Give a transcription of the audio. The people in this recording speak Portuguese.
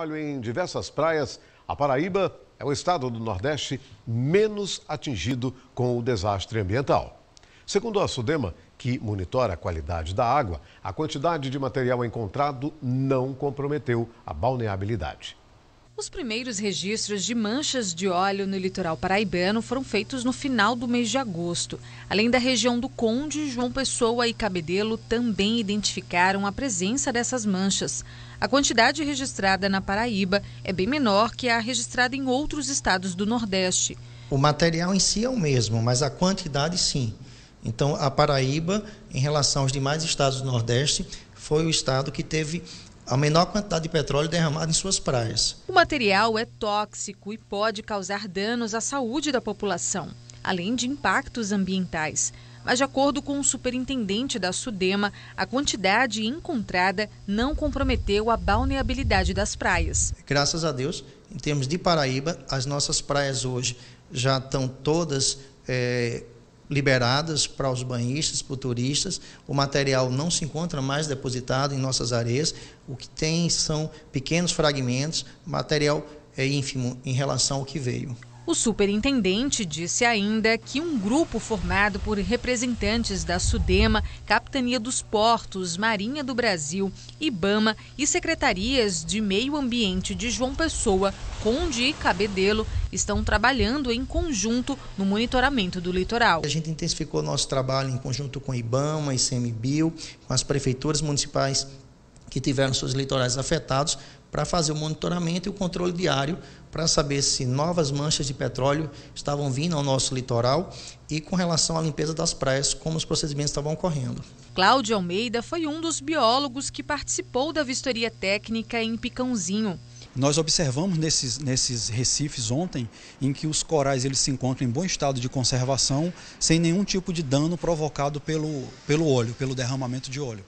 Olho em diversas praias, a Paraíba é o estado do Nordeste menos atingido com o desastre ambiental. Segundo a Sudema, que monitora a qualidade da água, a quantidade de material encontrado não comprometeu a balneabilidade. Os primeiros registros de manchas de óleo no litoral paraibano foram feitos no final do mês de agosto. Além da região do Conde, João Pessoa e Cabedelo também identificaram a presença dessas manchas. A quantidade registrada na Paraíba é bem menor que a registrada em outros estados do Nordeste. O material em si é o mesmo, mas a quantidade sim. Então, a Paraíba, em relação aos demais estados do Nordeste, foi o estado que teve a menor quantidade de petróleo derramado em suas praias. O material é tóxico e pode causar danos à saúde da população, além de impactos ambientais. Mas, de acordo com o superintendente da Sudema, a quantidade encontrada não comprometeu a balneabilidade das praias. Graças a Deus, em termos de Paraíba, as nossas praias hoje já estão todas é, liberadas para os banhistas, para os turistas. O material não se encontra mais depositado em nossas areias. O que tem são pequenos fragmentos, material é ínfimo em relação ao que veio. O superintendente disse ainda que um grupo formado por representantes da Sudema, Capitania dos Portos, Marinha do Brasil, IBAMA e secretarias de Meio Ambiente de João Pessoa, Conde e Cabedelo estão trabalhando em conjunto no monitoramento do litoral. A gente intensificou nosso trabalho em conjunto com IBAMA, ICMBio, com as prefeituras municipais que tiveram seus litorais afetados para fazer o monitoramento e o controle diário para saber se novas manchas de petróleo estavam vindo ao nosso litoral e com relação à limpeza das praias, como os procedimentos estavam ocorrendo. Cláudio Almeida foi um dos biólogos que participou da vistoria técnica em Picãozinho. Nós observamos nesses, nesses recifes ontem em que os corais eles se encontram em bom estado de conservação, sem nenhum tipo de dano provocado pelo, pelo óleo, pelo derramamento de óleo.